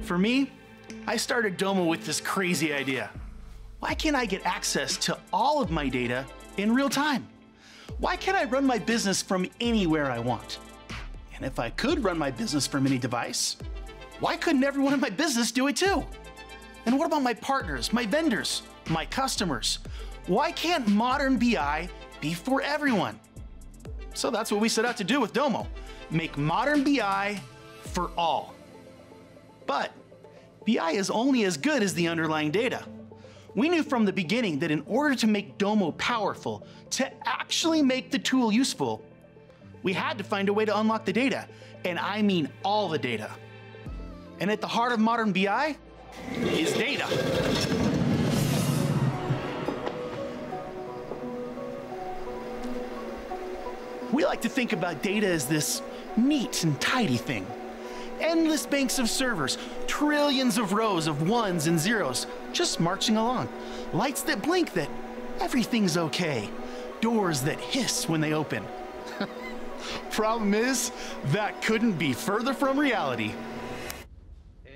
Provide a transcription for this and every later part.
For me, I started Domo with this crazy idea. Why can't I get access to all of my data in real time? Why can't I run my business from anywhere I want? And if I could run my business from any device, why couldn't everyone in my business do it too? And what about my partners, my vendors, my customers? Why can't modern BI be for everyone? So that's what we set out to do with Domo make modern BI for all. But BI is only as good as the underlying data. We knew from the beginning that in order to make Domo powerful, to actually make the tool useful, we had to find a way to unlock the data, and I mean all the data. And at the heart of modern BI is data. We like to think about data as this neat and tidy thing. Endless banks of servers, trillions of rows of ones and zeros, just marching along. Lights that blink that everything's okay. Doors that hiss when they open. Problem is, that couldn't be further from reality. And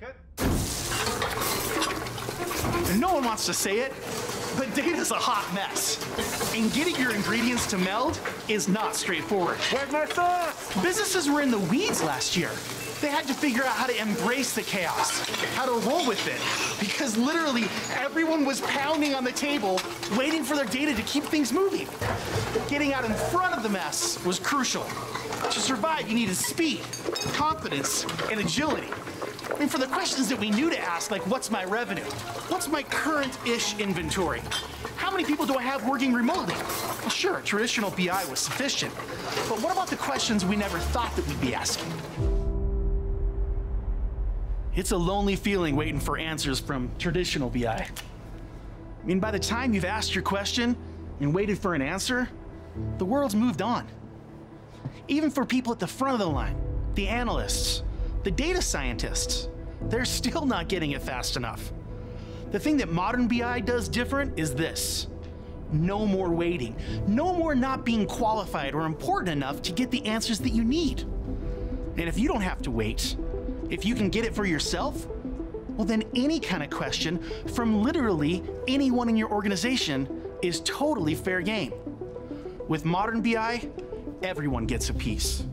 cut. No one wants to say it, but data's a hot mess. And getting your ingredients to meld is not straightforward. Where's my sauce? Businesses were in the weeds last year. They had to figure out how to embrace the chaos, how to roll with it, because literally everyone was pounding on the table, waiting for their data to keep things moving. Getting out in front of the mess was crucial. To survive, you needed speed, confidence, and agility. I mean, for the questions that we knew to ask, like what's my revenue? What's my current-ish inventory? How many people do I have working remotely? Well, sure, traditional BI was sufficient. But what about the questions we never thought that we'd be asking? It's a lonely feeling waiting for answers from traditional BI. I mean, by the time you've asked your question and waited for an answer, the world's moved on. Even for people at the front of the line, the analysts, the data scientists, they're still not getting it fast enough. The thing that modern BI does different is this. No more waiting. No more not being qualified or important enough to get the answers that you need. And if you don't have to wait, if you can get it for yourself, well, then any kind of question from literally anyone in your organization is totally fair game. With modern BI, everyone gets a piece.